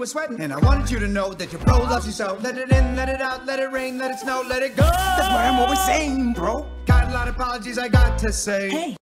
were sweating. And I wanted you to know that your bro loves you so. Let it in, let it out, let it rain, let it snow, let it go. That's why I'm always saying, bro. Got a lot of apologies I got to say. Hey.